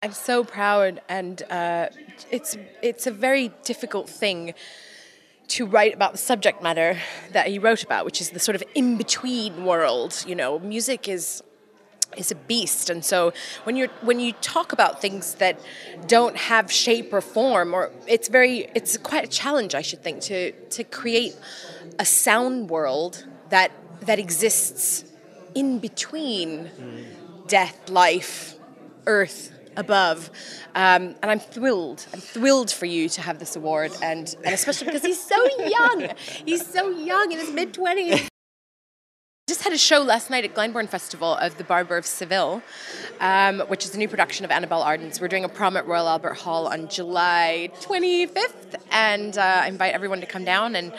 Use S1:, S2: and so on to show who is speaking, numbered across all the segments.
S1: I'm so proud, and uh, it's it's a very difficult thing to write about the subject matter that he wrote about, which is the sort of in between world. You know, music is is a beast, and so when you're when you talk about things that don't have shape or form, or it's very it's quite a challenge, I should think, to to create a sound world that that exists in between mm. death, life, earth above. Um, and I'm thrilled. I'm thrilled for you to have this award, and, and especially because he's so young. He's so young in his mid 20s. Just had a show last night at Glyndebourne Festival of The Barber of Seville, um, which is a new production of Annabel Arden's. We're doing a prom at Royal Albert Hall on July 25th, and uh, I invite everyone to come down. And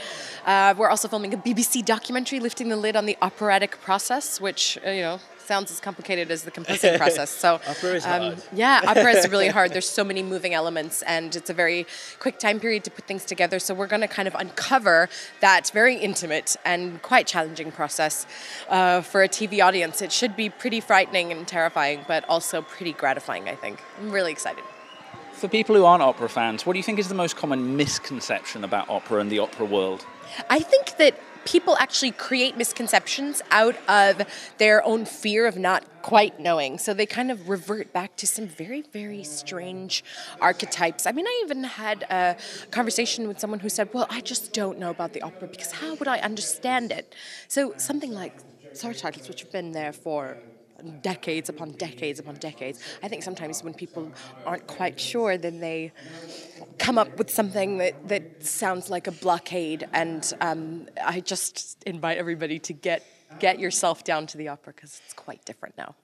S1: uh, we're also filming a BBC documentary, lifting the lid on the operatic process, which uh, you know sounds as complicated as the composing process. So
S2: opera is um, hard.
S1: Yeah, opera is really hard. There's so many moving elements, and it's a very quick time period to put things together. So we're going to kind of uncover that very intimate and quite challenging process uh, for a TV audience. It should be pretty frightening and terrifying, but also pretty gratifying. I think. I'm really excited.
S2: For people who aren't opera fans, what do you think is the most common misconception about opera and the opera world?
S1: I think that people actually create misconceptions out of their own fear of not quite knowing. So they kind of revert back to some very, very strange archetypes. I mean, I even had a conversation with someone who said, Well, I just don't know about the opera because how would I understand it? So something like surtitles, which have been there for decades upon decades upon decades. I think sometimes when people aren't quite sure, then they come up with something that, that sounds like a blockade. And um, I just invite everybody to get get yourself down to the opera because it's quite different now.